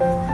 了。